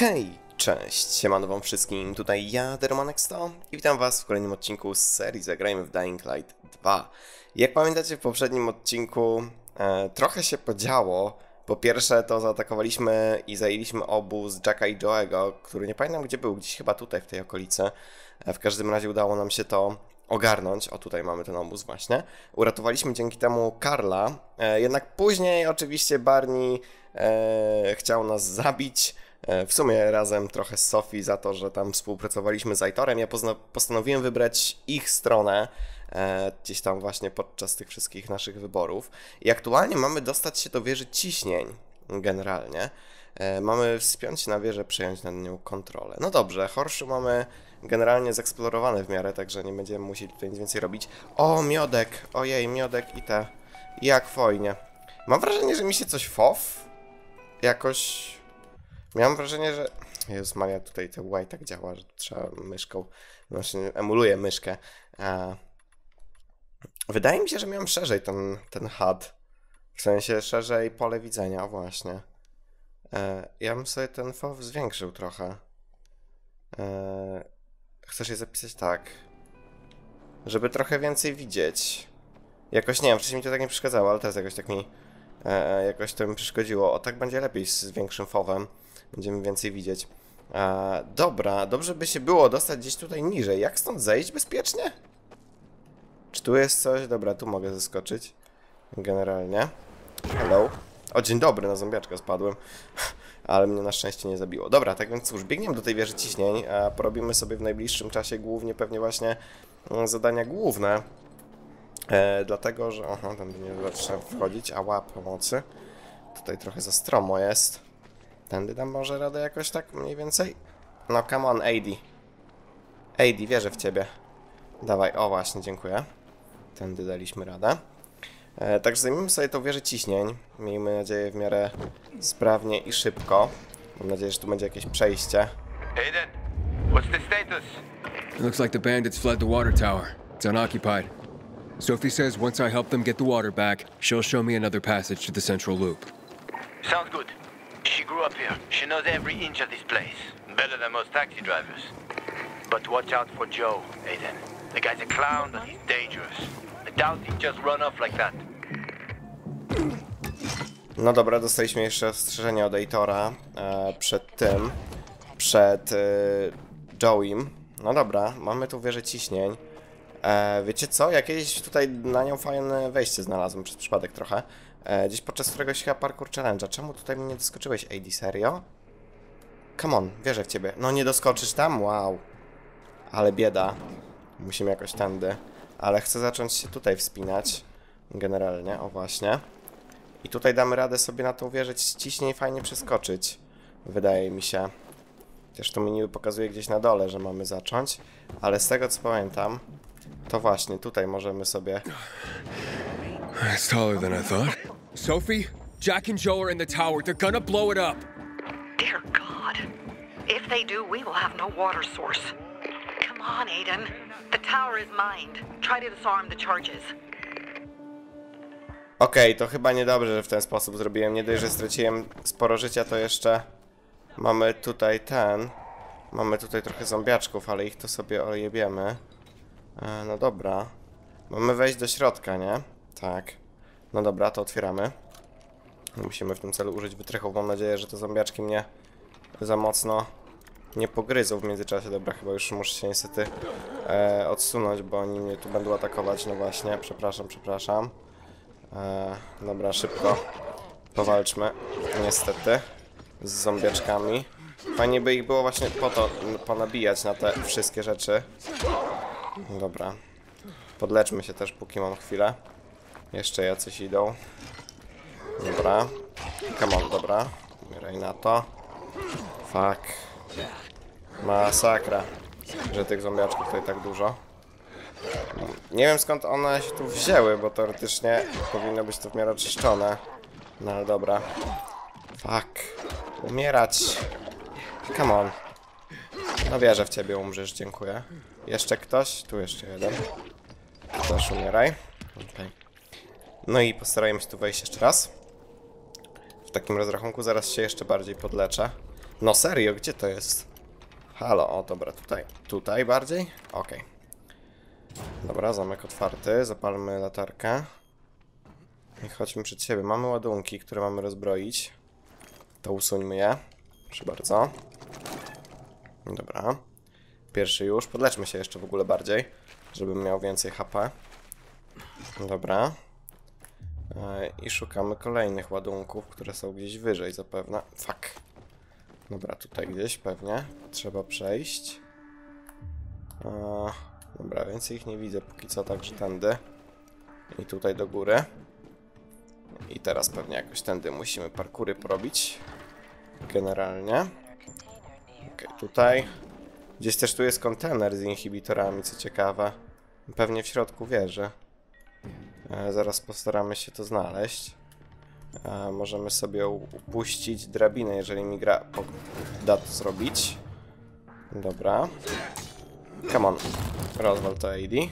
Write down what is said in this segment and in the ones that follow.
Hej, cześć, siemano wam wszystkim, tutaj ja, Dermanek100 i witam was w kolejnym odcinku z serii Zagrajmy w Dying Light 2. Jak pamiętacie w poprzednim odcinku e, trochę się podziało. Po pierwsze to zaatakowaliśmy i zajęliśmy obóz Jacka i Joe'ego, który nie pamiętam gdzie był, gdzieś chyba tutaj w tej okolicy. E, w każdym razie udało nam się to ogarnąć. O, tutaj mamy ten obóz właśnie. Uratowaliśmy dzięki temu Karla, e, jednak później oczywiście Barney e, chciał nas zabić. E, w sumie razem trochę z Sofii za to, że tam współpracowaliśmy z Aitorem. Ja postanowiłem wybrać ich stronę e, gdzieś tam właśnie podczas tych wszystkich naszych wyborów. I aktualnie mamy dostać się do wieży ciśnień generalnie. E, mamy wspiąć na wieżę, przejąć nad nią kontrolę. No dobrze, Horseshoe mamy generalnie zeksplorowane w miarę, także nie będziemy musieli tutaj nic więcej robić. O, miodek! Ojej, miodek i te. Jak fajnie. Mam wrażenie, że mi się coś fof jakoś... Miałem wrażenie, że... Jezus Maria, tutaj te Y tak działa, że trzeba myszką... Znaczy, emuluje myszkę. E... Wydaje mi się, że miałem szerzej ten, ten HUD. W sensie szerzej pole widzenia, właśnie. E... Ja bym sobie ten FOV zwiększył trochę. E... Chcesz je zapisać tak. Żeby trochę więcej widzieć. Jakoś nie wiem, wcześniej mi to tak nie przeszkadzało, ale teraz jakoś tak mi e, jakoś to mi przeszkodziło. O tak będzie lepiej z większym fowem. Będziemy więcej widzieć. E, dobra, dobrze by się było dostać gdzieś tutaj niżej. Jak stąd zejść bezpiecznie? Czy tu jest coś? Dobra, tu mogę zeskoczyć. Generalnie. Hello. O, dzień dobry, na zombiaczka spadłem. Ale mnie na szczęście nie zabiło. Dobra, tak więc cóż, biegniemy do tej wieży ciśnień, a porobimy sobie w najbliższym czasie głównie pewnie właśnie mm, zadania główne. E, dlatego, że... Aha, tam nie trzeba wchodzić, ała, pomocy. Tutaj trochę za stromo jest. Tędy dam może radę jakoś tak mniej więcej? No, come on, AD. AD, wierzę w ciebie. Dawaj, o właśnie, dziękuję. Tędy daliśmy radę. E, także zajmijmy sobie tą wieżę ciśnień. Miejmy nadzieję w miarę sprawnie i szybko. Mam nadzieję, że tu będzie jakieś przejście. Aiden, what's the status? It looks like the bandits fled the water tower. It's unoccupied. Sophie says once I help them get the water back, she'll show me another passage to the central loop. Sounds good. She grew up here. She knows every inch of this place. Better than most taxi drivers. But watch out for Joe, Aiden. The guy's a clown, but he's dangerous. I doubt he'd just run off like that. No dobra, dostaliśmy jeszcze ostrzeżenie od Eitora e, przed tym, przed e, Joeym. No dobra, mamy tu wieżę ciśnień. E, wiecie co? Ja kiedyś tutaj na nią fajne wejście znalazłem przez przypadek trochę. E, gdzieś podczas któregoś chyba parkour challenge'a. Czemu tutaj mnie nie doskoczyłeś, AD? Serio? Come on, wierzę w ciebie. No nie doskoczysz tam? Wow. Ale bieda. Musimy jakoś tędy. Ale chcę zacząć się tutaj wspinać. Generalnie, o właśnie. I tutaj damy radę sobie na tą wieżę ciśnień fajnie przeskoczyć. Wydaje mi się. Też to mi niby pokazuje gdzieś na dole, że mamy zacząć. Ale z tego co pamiętam, to właśnie tutaj możemy sobie... It's taller than I thought. Sophie, Jack and Joe are in the tower. They're gonna blow it up. Dear God. If they do, we will have no water source. Come on, Aiden. The tower is mined. Try to disarm the charges. Okej, to chyba niedobrze, że w ten sposób zrobiłem. Nie dość, że straciłem sporo życia, to jeszcze mamy tutaj ten. Mamy tutaj trochę zombiaczków, ale ich to sobie ojebiemy. E, no dobra. Mamy wejść do środka, nie? Tak. No dobra, to otwieramy. Musimy w tym celu użyć wytrychów. Mam nadzieję, że te zombiaczki mnie za mocno nie pogryzą w międzyczasie. Dobra, chyba już muszę się niestety e, odsunąć, bo oni mnie tu będą atakować. No właśnie, przepraszam, przepraszam. E, dobra, szybko powalczmy. Niestety. Z zombiaczkami. Fajnie by ich było właśnie po to ponabijać na te wszystkie rzeczy. Dobra. Podleczmy się też, póki mam chwilę. Jeszcze jacyś idą. Dobra. Come on, dobra. Umieraj na to. Fuck. Masakra. Że tych zombiaczków tutaj tak dużo. Nie wiem skąd one się tu wzięły, bo teoretycznie powinno być to w miarę oczyszczone. No ale dobra. Fuck. Umierać. Come on. No wierzę w ciebie, umrzesz, dziękuję. Jeszcze ktoś? Tu jeszcze jeden. Też umieraj. Okej. No i postarajmy się tu wejść jeszcze raz. W takim rozrachunku zaraz się jeszcze bardziej podleczę. No serio, gdzie to jest? Halo, o dobra, tutaj. Tutaj bardziej? Okej. Dobra, zamek otwarty, zapalmy latarkę. I chodźmy przed siebie. Mamy ładunki, które mamy rozbroić. To usuńmy je. Proszę bardzo. Dobra. Pierwszy już. Podleczmy się jeszcze w ogóle bardziej, żebym miał więcej HP. Dobra. E, I szukamy kolejnych ładunków, które są gdzieś wyżej zapewne. Fuck. Dobra, tutaj gdzieś pewnie. Trzeba przejść. E, dobra, więcej ich nie widzę póki co, także tędy. I tutaj do góry. I teraz pewnie jakoś tędy musimy parkury porobić. Generalnie. Okej, tutaj. Gdzieś też tu jest kontener z inhibitorami, co ciekawe. Pewnie w środku wieży. E, zaraz postaramy się to znaleźć. E, możemy sobie upuścić drabinę, jeżeli mi gra da to zrobić. Dobra. Come on. Rozwal to AD.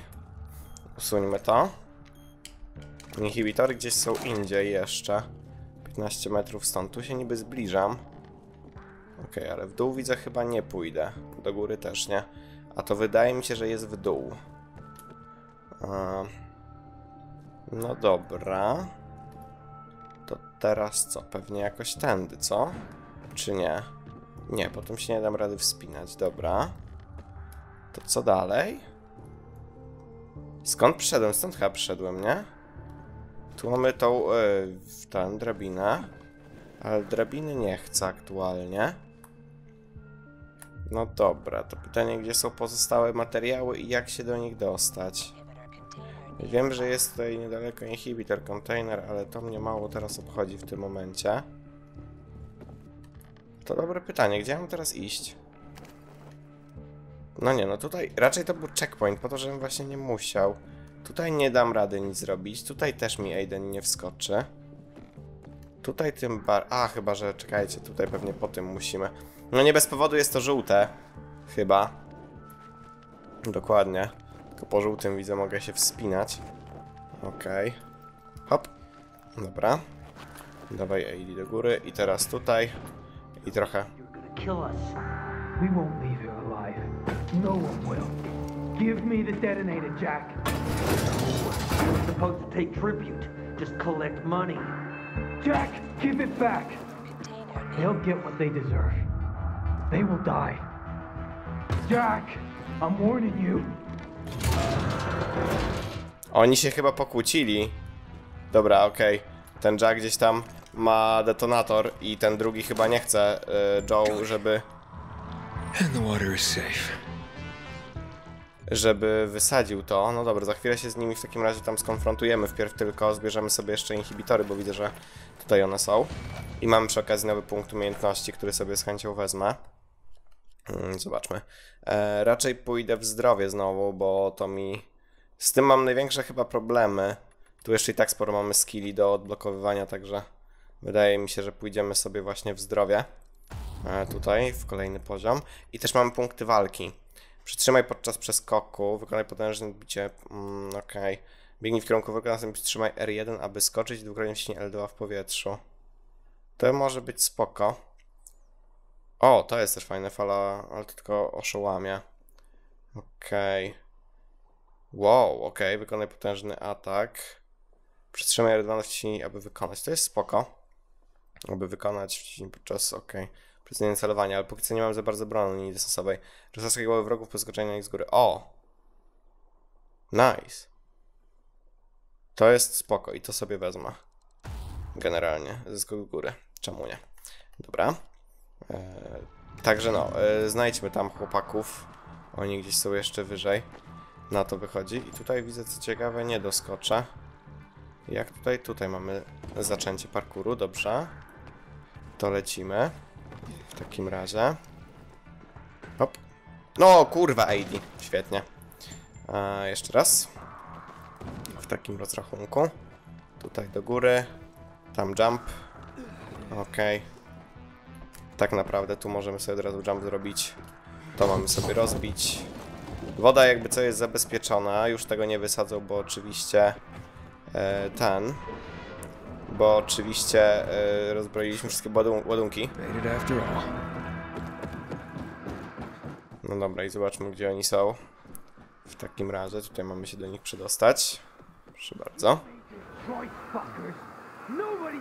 Usuńmy to. Inhibitory gdzieś są indziej jeszcze. 15 metrów stąd. Tu się niby zbliżam. Okej, ale w dół widzę chyba nie pójdę. Do góry też nie. A to wydaje mi się, że jest w dół. A... No dobra. To teraz co? Pewnie jakoś tędy, co? Czy nie? Nie, potem się nie dam rady wspinać. Dobra. To co dalej? Skąd przyszedłem? Stąd chyba przyszedłem, nie? Tu mamy tą, yy, tę drabinę. Ale drabiny nie chcę aktualnie. No dobra, to pytanie, gdzie są pozostałe materiały i jak się do nich dostać? Wiem, że jest tutaj niedaleko inhibitor container, ale to mnie mało teraz obchodzi w tym momencie. To dobre pytanie, gdzie mam teraz iść? No nie, no tutaj raczej to był checkpoint, po to, żebym właśnie nie musiał. Tutaj nie dam rady nic zrobić, tutaj też mi Aiden nie wskoczy. Tutaj tym bar... A, chyba, że czekajcie, tutaj pewnie po tym musimy. No nie bez powodu jest to żółte. Chyba. Dokładnie. Tylko po żółtym widzę mogę się wspinać. Okej. Hop. Dobra. Dawaj AD do góry i teraz tutaj. I trochę. No. Give me the detonator, Jack. We're supposed to take tribute. Just collect money. Jack, give it back. They'll get what they deserve. They will die. Jack, I'm warning you. Oni się chyba pokłócili. Dobra, okej. Ten Jack gdzieś tam ma detonator i ten drugi chyba nie chce y, Joe, żeby, żeby wysadził to. No dobra, za chwilę się z nimi w takim razie tam skonfrontujemy. Wpierw tylko zbierzemy sobie jeszcze inhibitory, bo widzę, że tutaj one są. I mamy przy okazji nowy punkt umiejętności, który sobie z chęcią wezmę. Mm, Zobaczmy. E, raczej pójdę w zdrowie znowu, bo to mi... Z tym mam największe chyba problemy. Tu jeszcze i tak sporo mamy skilli do odblokowywania, także wydaje mi się, że pójdziemy sobie właśnie w zdrowie. E, tutaj, w kolejny poziom. I też mamy punkty walki. Przytrzymaj podczas przeskoku, wykonaj potężne odbicie. Mm, Okej. Biegnij w kierunku wroga, następnie przytrzymaj R1, aby skoczyć i dwukrotnie wciśnij L2 w powietrzu. To może być spoko. O, to jest też fajne fala, ale to tylko oszołamia. Okej. Wow, okej, wykonaj potężny atak. Przytrzymaj R2 wciśnij, aby wykonać. To jest spoko. Aby wykonać wciśnij podczas, okej. Precyzyjne celowania, ale póki co nie mam za bardzo broni dystansowej. Rozsaskiej głowy wrogów po skoczeniu ich z góry. O! Nice. To jest spoko i to sobie wezmę. Generalnie, skoku góry. Czemu nie? Dobra. Eee, także no, e, znajdźmy tam chłopaków. Oni gdzieś są jeszcze wyżej. Na to wychodzi. I tutaj widzę, co ciekawe, nie doskoczę. Jak tutaj? Tutaj mamy zaczęcie parkuru, dobrze. To lecimy. W takim razie. Hop. No, kurwa, AD. Świetnie. E, jeszcze raz. W takim rozrachunku. Tutaj do góry. Tam jump. Okej. Tak naprawdę tu możemy sobie od razu jump zrobić. To mamy sobie rozbić. Woda jakby co jest zabezpieczona. Już tego nie wysadzą, bo oczywiście e, ten. Bo oczywiście e, rozbroiliśmy wszystkie ładun ładunki. No dobra, i zobaczmy, gdzie oni są. W takim razie, tutaj mamy się do nich przedostać. Proszę bardzo. Nobody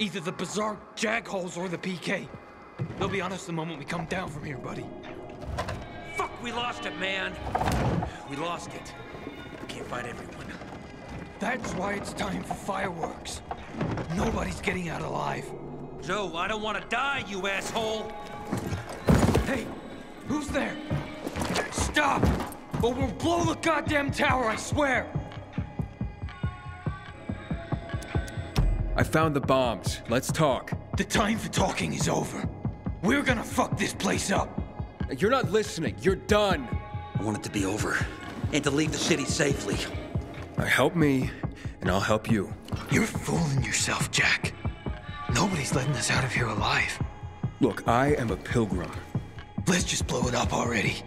Either the Berserk Jagholes or the PK. They'll be on us the moment we come down from here, buddy. Fuck, we lost it, man. We lost it. We can't fight everyone. That's why it's time for fireworks. Nobody's getting out alive. Joe, I don't want to die, you asshole. Hey, who's there? Stop! Or we'll blow the goddamn tower, I swear! I found the bombs. Let's talk. The time for talking is over. We're gonna fuck this place up. You're not listening. You're done. I want it to be over. And to leave the city safely. Now help me, and I'll help you. You're fooling yourself, Jack. Nobody's letting us out of here alive. Look, I am a pilgrim. Let's just blow it up already.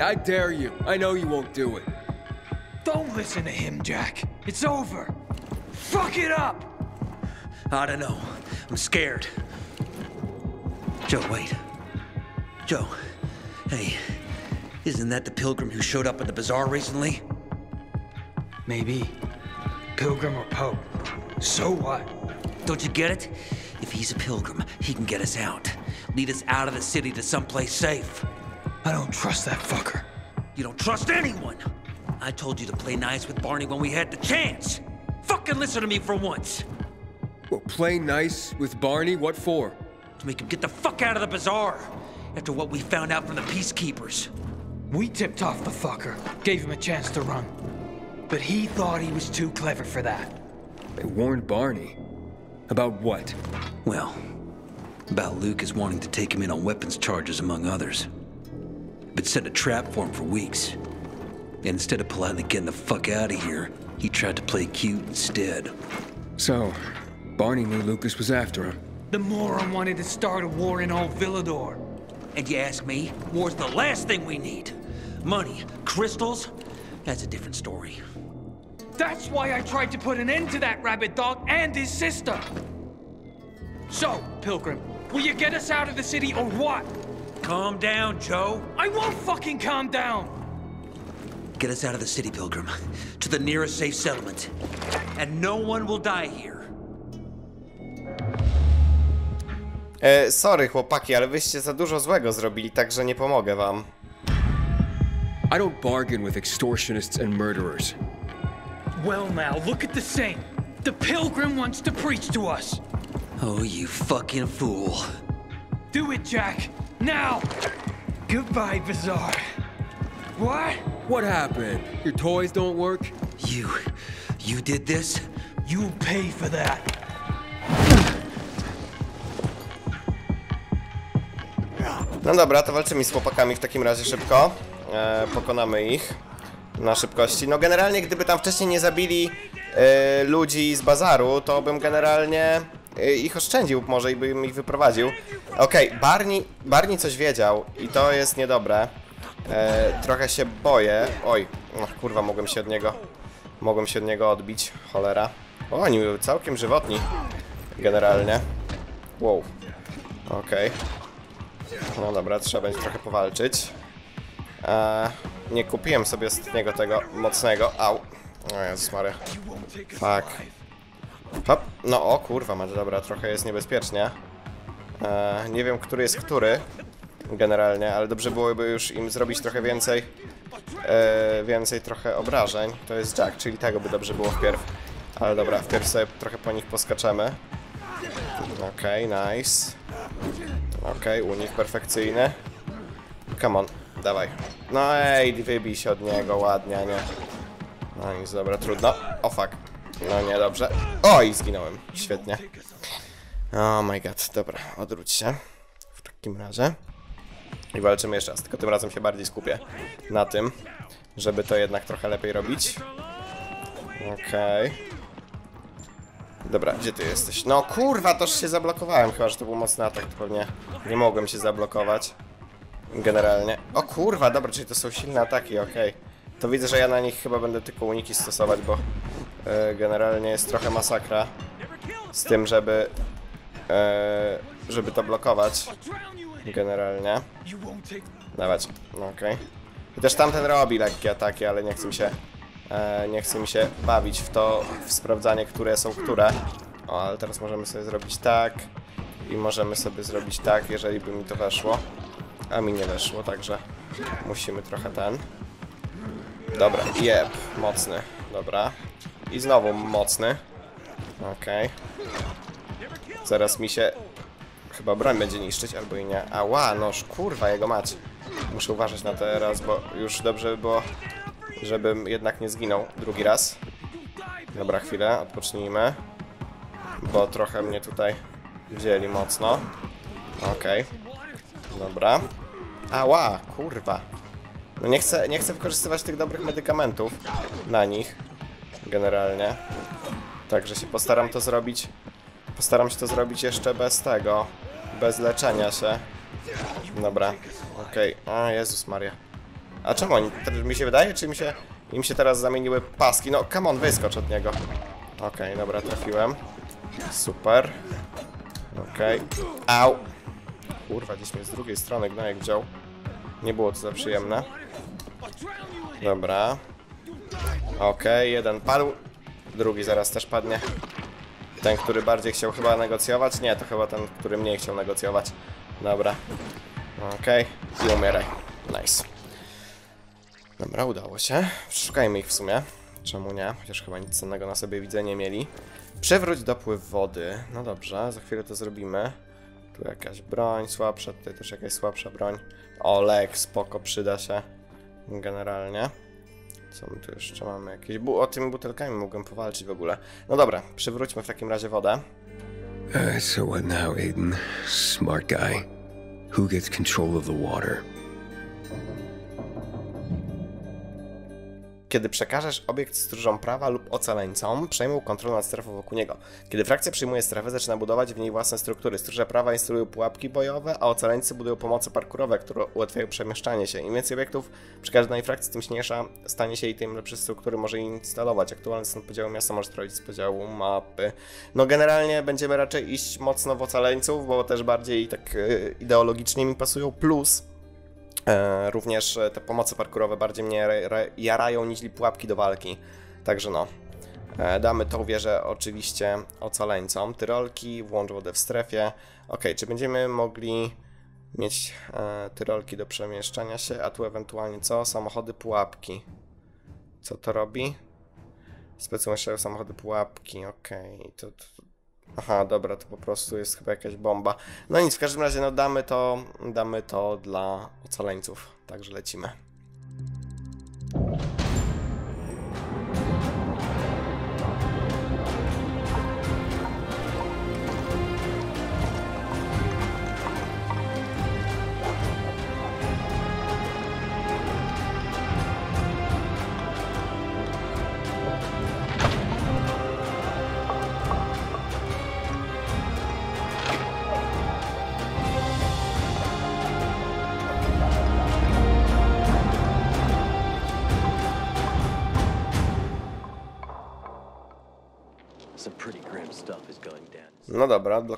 I dare you. I know you won't do it. Don't listen to him, Jack. It's over. Fuck it up! I don't know. I'm scared. Joe, wait. Joe. Hey, isn't that the pilgrim who showed up at the bazaar recently? Maybe. Pilgrim or Pope. So what? Don't you get it? If he's a pilgrim, he can get us out. Lead us out of the city to someplace safe. I don't trust that fucker. You don't trust anyone. I told you to play nice with Barney when we had the chance. Fucking listen to me for once. Well, play nice with Barney? What for? To make him get the fuck out of the bazaar. After what we found out from the peacekeepers. We tipped off the fucker, gave him a chance to run. But he thought he was too clever for that. They warned Barney. About what? Well, about Lucas wanting to take him in on weapons charges, among others. But set a trap for him for weeks. And instead of politely getting the fuck out of here, he tried to play cute instead. So, Barney knew Lucas was after him. The moron wanted to start a war in old Villador. And you ask me, war's the last thing we need. Money, crystals, that's a different story. That's why I tried to put an end to that rabbit dog and his sister. So, Pilgrim, will you get us out of the city or what? Calm down, Joe. I won't fucking calm down! Get us out of the city, Pilgrim. To the nearest safe settlement. And no one will die here. E, sorry chłopaki, ale wyście za dużo złego zrobili, także nie pomogę wam. I don't bargain with extortionists and murderers. Well, now, look at the saint. The Pilgrim wants to preach to us. Oh, you fucking fool. Do it, Jack. Now! Goodbye, Bazaar. What? What happened? Your toys don't work? You. you did this? You'll pay for that. No dobra, to walczymy z chłopakami w takim razie szybko. E, pokonamy ich na szybkości. No generalnie, gdyby tam wcześniej nie zabili e, ludzi z bazaru, to bym generalnie e, ich oszczędził może i bym ich wyprowadził. Okej, Barney, Barney coś wiedział i to jest niedobre. E, trochę się boję. Oj, no, kurwa, mogłem się od niego mogłem się od niego odbić. Cholera. O, oni były całkiem żywotni. Generalnie. Wow. Okej. No dobra, trzeba będzie trochę powalczyć. Eee, nie kupiłem sobie ostatniego tego mocnego. Au. O Jezus Maria. Fuck. Hop. No o kurwa, masz dobra, trochę jest niebezpiecznie. Eee, nie wiem, który jest który. Generalnie, ale dobrze byłoby już im zrobić trochę więcej. Eee, więcej trochę obrażeń. To jest Jack, czyli tego by dobrze było wpierw. Ale dobra, wpierw sobie trochę po nich poskaczemy. Okej, nice. Okej, unik perfekcyjny. Come on, dawaj. No ej, wybij się od niego ładnie, nie? No nic, dobra, trudno. O fuck. No nie, dobrze. Oj, zginąłem. Świetnie. Oh my god, dobra, odwróć się. W takim razie. I walczymy jeszcze raz, tylko tym razem się bardziej skupię na tym, żeby to jednak trochę lepiej robić. Okej. Dobra, gdzie ty jesteś? No kurwa, toż się zablokowałem, chyba, że to był mocny atak, to pewnie nie mogłem się zablokować. Generalnie. O kurwa, dobra, czyli to są silne ataki, okej. To widzę, że ja na nich chyba będę tylko uniki stosować, bo e, generalnie jest trochę masakra z tym, żeby e, żeby to blokować. Generalnie. Dawać, no okej. I też tamten robi lekkie ataki, ale nie chcę mi się e, nie chcę mi się bawić w to, w sprawdzanie, które są które. O, ale teraz możemy sobie zrobić tak i możemy sobie zrobić tak, jeżeli by mi to weszło. A mi nie weszło, także musimy trochę ten. Dobra, jeb, mocny, dobra. I znowu mocny. Okej. Zaraz mi się chyba broń będzie niszczyć, albo i nie. Ała, noż kurwa, jego mać. Muszę uważać na teraz, bo już dobrze by było, żebym jednak nie zginął drugi raz. Dobra, chwilę, odpocznijmy. Bo trochę mnie tutaj wzięli mocno. Okej. Dobra. Ała, kurwa. No nie chcę, nie chcę wykorzystywać tych dobrych medykamentów na nich. Generalnie. Także się postaram to zrobić. Postaram się to zrobić jeszcze bez tego. Bez leczenia się. Dobra. Okej. A, Jezus Maria. A czemu oni? Mi się wydaje, czy mi się, im się teraz zamieniły paski? No, come on, wyskocz od niego. Okej, dobra, trafiłem. Super. Okej. Au. Kurwa, gdzieś mnie z drugiej strony gnojek wziął. Nie było to za przyjemne. Dobra. Okej, jeden padł. Drugi zaraz też padnie. Ten, który bardziej chciał chyba negocjować? Nie, to chyba ten, który mniej chciał negocjować. Dobra. Okej. I umieraj. Nice. Dobra, udało się. Szukajmy ich w sumie. Czemu nie? Chociaż chyba nic cennego na sobie widzę nie mieli. Przewróć dopływ wody. No dobrze, za chwilę to zrobimy. Tu jakaś broń słabsza, tutaj też jakaś słabsza broń. Olek, spoko, przyda się. Generalnie. Co my tu jeszcze mamy? Jakieś bu o tymi butelkami mogłem powalczyć w ogóle. No dobra, przywróćmy w takim razie wodę. Uh, so what now, Aiden? Smart guy. Who gets control of the water? Kiedy przekażesz obiekt stróżom prawa lub ocaleńcom, przejmą kontrolę nad strefą wokół niego. Kiedy frakcja przyjmuje strefę, zaczyna budować w niej własne struktury. Stróże prawa instalują pułapki bojowe, a ocaleńcy budują pomoce parkurowe, które ułatwiają przemieszczanie się. Im więcej obiektów przekaże danej frakcji, tym silniejsza stanie się i tym lepsze struktury może instalować. Aktualny stan podziału miasta może stroić z podziału mapy. No generalnie będziemy raczej iść mocno w ocaleńców, bo też bardziej tak yy, ideologicznie mi pasują. Plus również e, te pomoce parkurowe bardziej mnie jarają niż pułapki do walki. Także no. E, damy tą wieżę oczywiście ocaleńcom. Tyrolki, włącz wodę w strefie. Ok, czy będziemy mogli mieć e, tyrolki do przemieszczania się, a tu ewentualnie co? Samochody pułapki. Co to robi? Specjalne samochody pułapki, okej. To, to, Aha, dobra, to po prostu jest chyba jakaś bomba. No nic, w każdym razie no damy to, damy to dla ocaleńców. Także lecimy.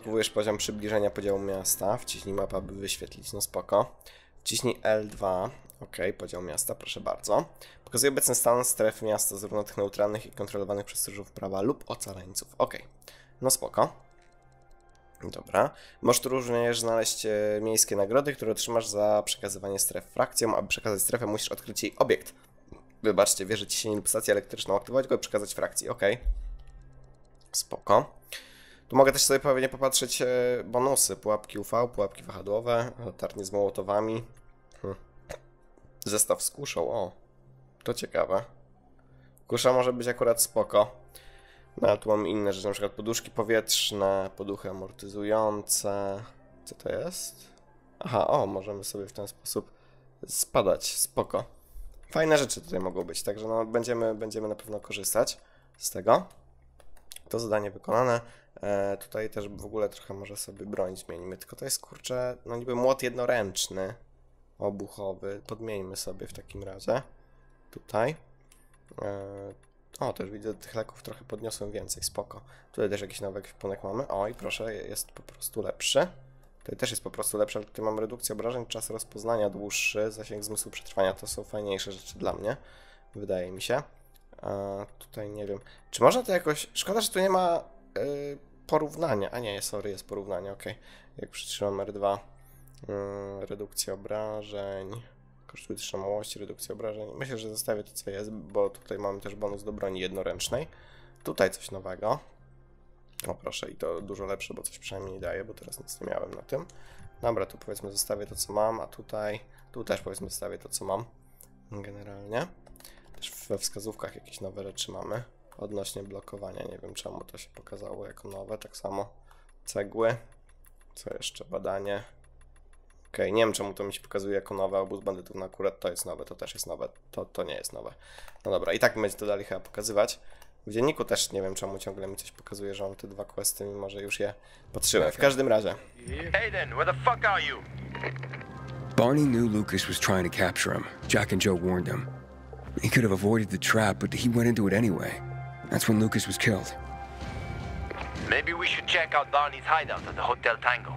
Odblokowujesz poziom przybliżenia podziału miasta. Wciśnij mapę, aby wyświetlić, no spoko. Wciśnij L2. Ok, podział miasta, proszę bardzo. Pokazuje obecny stan stref miasta, zarówno tych neutralnych i kontrolowanych przez stróżów prawa lub ocaleńców. Ok, no spoko. Dobra. Możesz tu również znaleźć e, miejskie nagrody, które otrzymasz za przekazywanie stref frakcjom. Aby przekazać strefę, musisz odkryć jej obiekt. Wybaczcie, wierzę ci się lub stację elektryczną, aktywować go i przekazać frakcji. Ok. Spoko. Tu mogę też sobie pewnie popatrzeć e, bonusy. Pułapki UV, pułapki wahadłowe, latarnie z mołotowami. Hm. Zestaw z kuszą, o. To ciekawe. Kusza może być akurat spoko. No ale tu mamy inne rzeczy, na przykład poduszki powietrzne, poduchy amortyzujące. Co to jest? Aha, o, możemy sobie w ten sposób spadać, spoko. Fajne rzeczy tutaj mogą być, także no będziemy, będziemy na pewno korzystać z tego. To zadanie wykonane. E, tutaj też w ogóle trochę może sobie broń zmienimy, tylko to jest kurczę, no niby młot jednoręczny, obuchowy. Podmieńmy sobie w takim razie. Tutaj. E, o, też widzę, tych leków trochę podniosłem więcej, spoko. Tutaj też jakiś nowy ekwipunek mamy. O, i proszę, jest po prostu lepszy. Tutaj też jest po prostu lepszy, ale tutaj mam redukcję obrażeń, czas rozpoznania dłuższy, zasięg zmysłu przetrwania. To są fajniejsze rzeczy dla mnie, wydaje mi się. A tutaj nie wiem. Czy można to jakoś. Szkoda, że tu nie ma porównania. A nie, sorry, jest porównanie, ok. Jak przytrzymam R2. Yy, redukcja obrażeń. Koszt wytrzymałości, redukcja obrażeń. Myślę, że zostawię to, co jest, bo tutaj mamy też bonus do broni jednoręcznej. Tutaj coś nowego. O proszę, i to dużo lepsze, bo coś przynajmniej daje, bo teraz nic nie miałem na tym. Dobra, tu powiedzmy zostawię to, co mam, a tutaj, tu też powiedzmy zostawię to, co mam. Generalnie. Też we wskazówkach jakieś nowe rzeczy mamy odnośnie blokowania. Nie wiem czemu to się pokazało jako nowe. Tak samo cegły. Co jeszcze? Badanie. Ok, nie wiem czemu to mi się pokazuje jako nowe. Obóz bandytów, no akurat to jest nowe, to też jest nowe. To, to nie jest nowe. No dobra, i tak będzie to dalej chyba pokazywać. W dzienniku też nie wiem czemu ciągle mi coś pokazuje, że mam te dwa questy, mimo że już je patrzyłem. W każdym razie. Aiden, where the fuck are you? Barney knew Lucas was trying to capture him. Jack and Joe warned him. He could have avoided the trap, but he went into it anyway. That's when Lucas was killed. Maybe we should check out Barney's hideout at the Hotel Tango.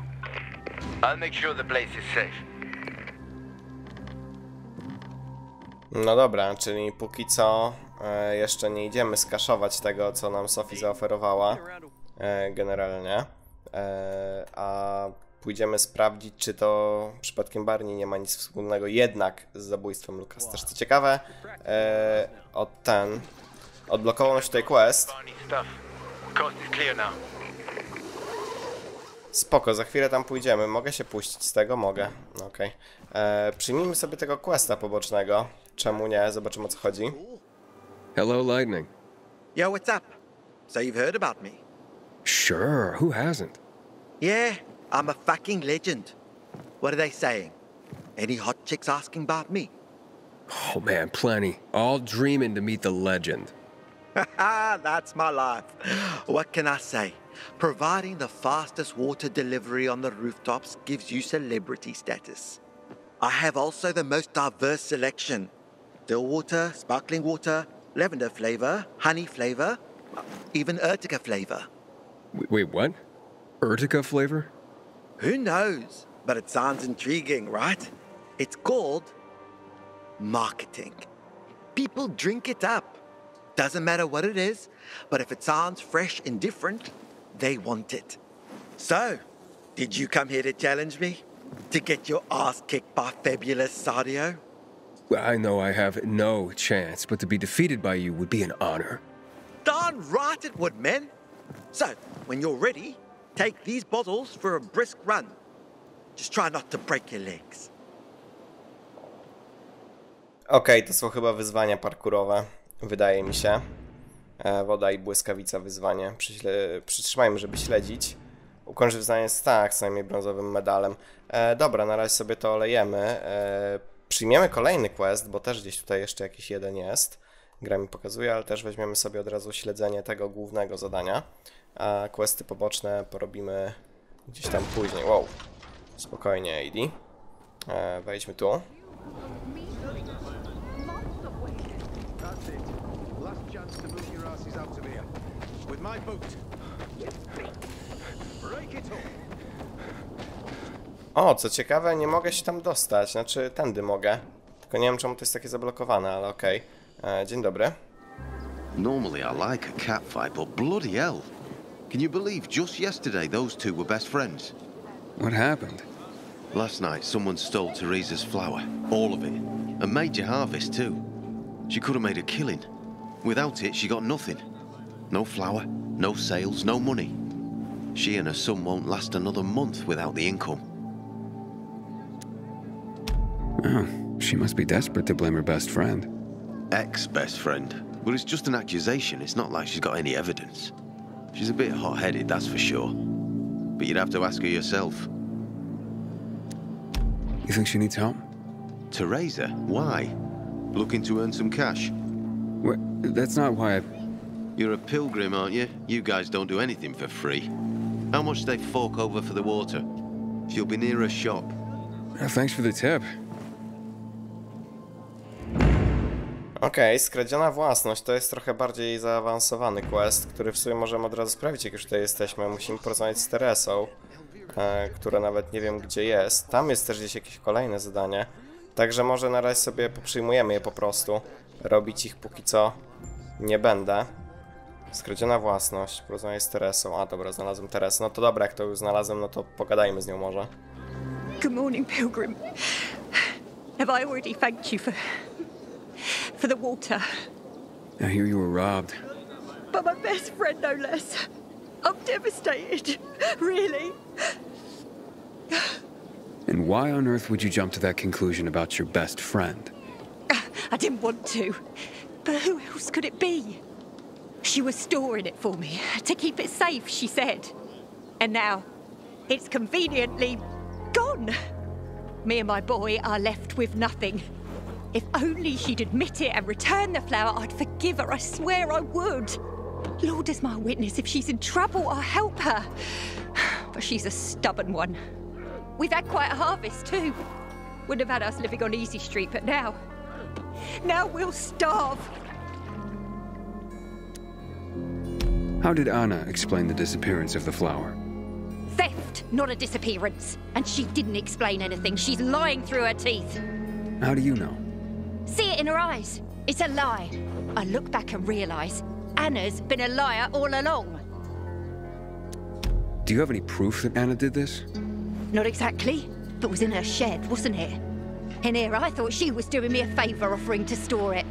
I'll make sure the place is safe. No dobra, czyli póki co e, jeszcze nie idziemy skaszować tego, co nam Sophie zaoferowała e, generalnie, e, a pójdziemy sprawdzić, czy to przypadkiem Barney nie ma nic wspólnego jednak z zabójstwem Lucas. Też co ciekawe, e, od ten, odblokował nam się tutaj quest. Spoko, za chwilę tam pójdziemy. Mogę się puścić z tego? Mogę. Okej. Okay. Przyjmijmy sobie tego questa pobocznego. Czemu nie? Zobaczymy o co chodzi. Hello, Lightning. Yo, what's up? So you've heard about me? Sure, who hasn't? Yeah, I'm a fucking legend. What are they saying? Any hot chicks asking about me? Oh man, plenty. All dreaming to meet the legend. That's my life. What can I say? Providing the fastest water delivery on the rooftops gives you celebrity status. I have also the most diverse selection. Still water, sparkling water, lavender flavor, honey flavor, even Urtica flavor. Wait, wait what? Urtica flavor? Who knows? But it sounds intriguing, right? It's called marketing. People drink it up. Doesn't matter what it is, but if it sounds fresh and different, they want it. So, did you come here to challenge me? To get your ass kicked by fabulous Sadio? Well, I know I have no chance, but to be defeated by you would be an honor. Darn right it would, man. So, when you're ready, take these bottles for a brisk run. Just try not to break your legs. Okej, to są chyba wyzwania parkurowe. Wydaje mi się. E, woda i błyskawica wyzwanie. Przyśle... Przytrzymajmy, żeby śledzić. Ukończy wyznanie z tak, z najmniej brązowym medalem. E, dobra, na razie sobie to olejemy. E, przyjmiemy kolejny quest, bo też gdzieś tutaj jeszcze jakiś jeden jest. Gra mi pokazuje, ale też weźmiemy sobie od razu śledzenie tego głównego zadania. A questy poboczne porobimy gdzieś tam później. Wow. Spokojnie, AD. E, wejdźmy tu. Last chance to move your asses out of here. With my boot. Break it. O, co ciekawe, nie mogę się tam dostać. Znaczy, tędy mogę. Tylko nie wiem, czemu to jest takie zablokowane, ale okej. E, Dzień dobry. Normally I like a cat fight, but bloody hell. Can you believe just yesterday those two were best friends? What happened? Last night someone stole Teresa's flour, all of it, a major harvest too. She could have made a killing. Without it, she got nothing. No flour, no sales, no money. She and her son won't last another month without the income. Oh, she must be desperate to blame her best friend. Ex-best friend. Well, it's just an accusation, it's not like she's got any evidence. She's a bit hot-headed, that's for sure. But you'd have to ask her yourself. You think she needs help? Teresa, why? Looking to earn some cash? What? That's not why I. You're a pilgrim, aren't you? You guys don't do anything for free. How much they fork over for the water? She'll be near a shop. Uh, thanks for the tip. Okej, skradziona własność to jest trochę bardziej zaawansowany quest, który w sumie możemy od razu sprawdzić, jak już tutaj jesteśmy. Musimy porozmawiać z Teresą, e, która nawet nie wiem gdzie jest. Tam jest też gdzieś jakieś kolejne zadanie. Także może na razie sobie poprzyjmujemy je po prostu. Robić ich póki co nie będę. Skradziona własność, porozmawiać z Teresą. A dobra, znalazłem Teresę. No to dobra, jak to już znalazłem, no to pogadajmy z nią może. Good morning, Pilgrim. Have I already thanked you for. for the water? I hear you were robbed. But my best friend, no less. I'm devastated. Really? And why on earth would you jump to that conclusion about your best friend? I didn't want to. But who else could it be? She was storing it for me to keep it safe, she said. And now it's conveniently gone. Me and my boy are left with nothing. If only she'd admit it and return the flower, I'd forgive her. I swear I would. Lord is my witness. If she's in trouble, I'll help her. But she's a stubborn one. We've had quite a harvest, too. Wouldn't have had us living on Easy Street, but now. Now we'll starve. How did Anna explain the disappearance of the flower? Theft, not a disappearance. And she didn't explain anything. She's lying through her teeth. How do you know? See it in her eyes. It's a lie. I look back and realise Anna's been a liar all along. Do you have any proof that Anna did this? Not exactly, but was in her shed, wasn't it? In here I thought she was doing me a favour offering to store it.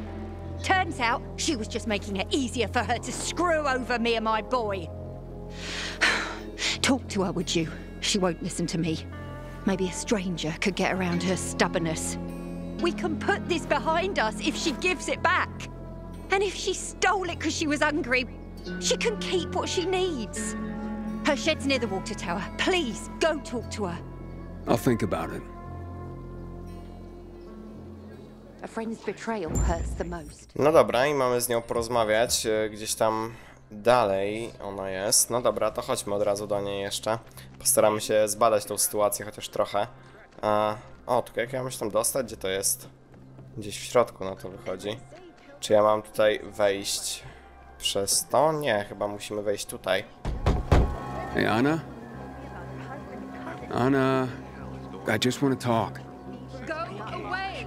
Turns out she was just making it easier for her to screw over me and my boy. Talk to her, would you? She won't listen to me. Maybe a stranger could get around her stubbornness. We can put this behind us if she gives it back. And if she stole it because she was hungry, she can keep what she needs. Her shed's near the water tower. Please, go talk to her. I'll think about it. No dobra, i mamy z nią porozmawiać. e, Gdzieś tam dalej ona jest. No dobra, to chodźmy od razu do niej jeszcze. Postaramy się zbadać tą sytuację chociaż trochę. A, o, tylko jak ja mam się tam dostać? Gdzie to jest? Gdzieś w środku na to wychodzi. Czy ja mam tutaj wejść przez to? Nie, chyba musimy wejść tutaj. Hey, Anna? Anna, I just want to talk. Go away!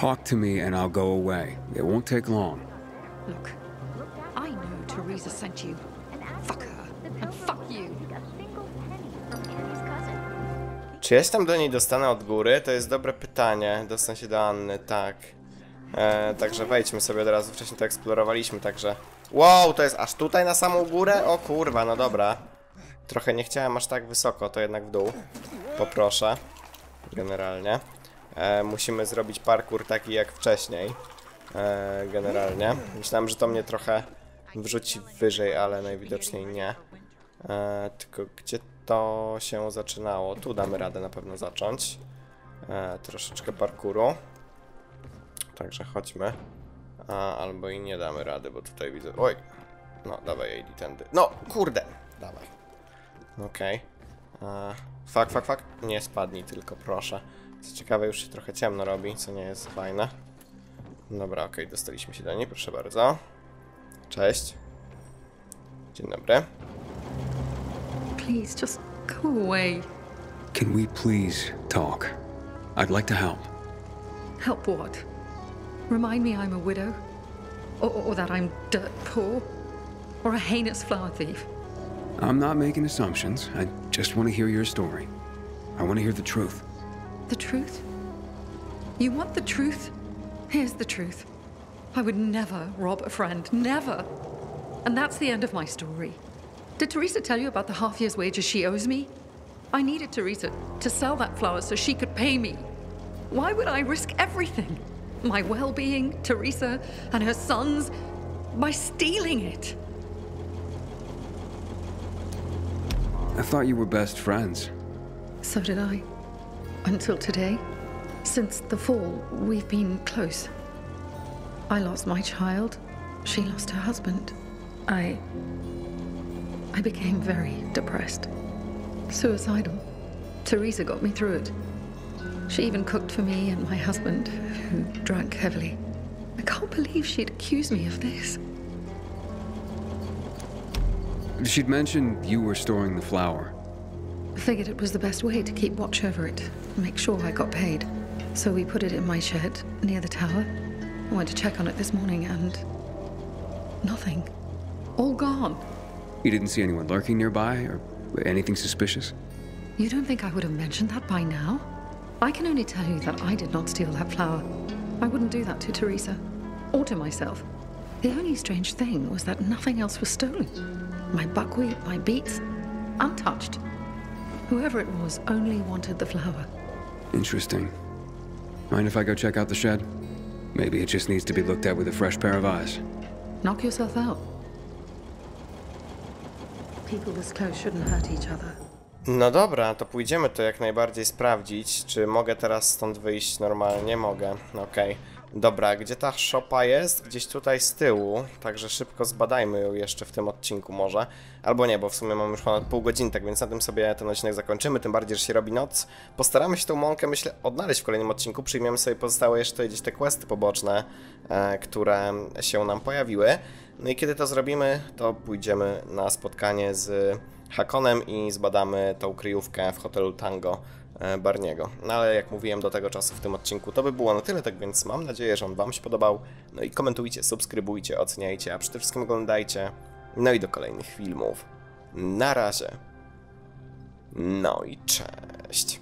Talk to me and I'll go away. It won't take long. Look, I know Teresa sent you. Fuck her. And fuck you. Czy ja się tam do niej dostanę od góry? To jest dobre pytanie. Dostanę się do Anny, tak. E, także wejdźmy sobie od razu. Wcześniej to eksplorowaliśmy, także... Wow, to jest aż tutaj na samą górę? O kurwa, no dobra. Trochę nie chciałem aż tak wysoko, to jednak w dół. Poproszę. Generalnie. E, musimy zrobić parkour taki jak wcześniej. E, generalnie. Myślałem, że to mnie trochę wrzuci wyżej, ale najwidoczniej nie. E, tylko gdzie to się zaczynało? Tu damy radę na pewno zacząć. E, troszeczkę parkouru. Także chodźmy. A, albo i nie damy rady, bo tutaj widzę... Oj! No, dawaj AD tędy. No, kurde! Dawaj. Okej. Okay. Fak, fak, fak. Nie spadnij tylko, proszę. Co ciekawe, już się trochę ciemno robi, co nie jest fajne. Dobra, okej, okay, dostaliśmy się do niej, proszę bardzo. Cześć. Dzień dobry. Please, just go away. Can we please talk? I'd like to help. Help what? Remind me I'm a widow? Or, or that I'm dirt poor? Or a heinous flower thief? I'm not making assumptions. I just want to hear your story. I want to hear the truth. The truth? You want the truth? Here's the truth. I would never rob a friend. Never. And that's the end of my story. Did Teresa tell you about the half year's wages she owes me? I needed Teresa to sell that flower so she could pay me. Why would I risk everything? My well being, Teresa, and her sons, by stealing it? I thought you were best friends. So did I. Until today. Since the fall, we've been close. I lost my child. She lost her husband. I. I became very depressed. Suicidal. Teresa got me through it. She even cooked for me and my husband, who drank heavily. I can't believe she'd accuse me of this. She'd mentioned you were storing the flour. Figured it was the best way to keep watch over it, make sure I got paid. So we put it in my shed near the tower. I went to check on it this morning and. nothing. All gone. You didn't see anyone lurking nearby or anything suspicious? You don't think I would have mentioned that by now? I can only tell you that I did not steal that flower. I wouldn't do that to Teresa. Or to myself. The only strange thing was that nothing else was stolen. My buckwheat, my beets, untouched. Whoever it was only wanted the flower. Interesting. Mind if I go check out the shed? Maybe it just needs to be looked at with a fresh pair of eyes. Knock yourself out. People this close shouldn't hurt each other. No dobra, to pójdziemy to jak najbardziej sprawdzić, czy mogę teraz stąd wyjść normalnie. Mogę, okej. Dobra, gdzie ta szopa jest? Gdzieś tutaj z tyłu, także szybko zbadajmy ją jeszcze w tym odcinku może. Albo nie, bo w sumie mam już ponad pół godziny, tak więc na tym sobie ten odcinek zakończymy, tym bardziej, że się robi noc. Postaramy się tą mąkę, myślę, odnaleźć w kolejnym odcinku, przyjmiemy sobie pozostałe jeszcze gdzieś te questy poboczne, e, które się nam pojawiły. No i kiedy to zrobimy, to pójdziemy na spotkanie z Hakonem i zbadamy tą kryjówkę w hotelu Tango Barniego. No ale jak mówiłem do tego czasu w tym odcinku, to by było na tyle, tak więc mam nadzieję, że on Wam się podobał. No i komentujcie, subskrybujcie, oceniajcie, a przede wszystkim oglądajcie. No i do kolejnych filmów. Na razie. No i cześć.